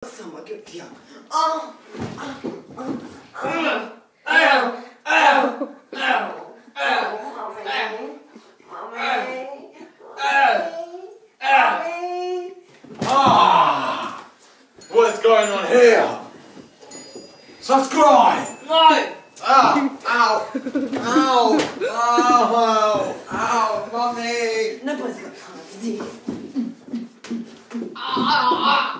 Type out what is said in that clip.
Sama gudja. Ah, ah, ah, ah. Ow! Ow! Ow! Mommy. Mommy. Ow! Mommy. Ah! What's going on here? Subscribe! No! Ow! Ow! Ow! Ow! Ow! Mummy! Nobody's got time for this. Don't,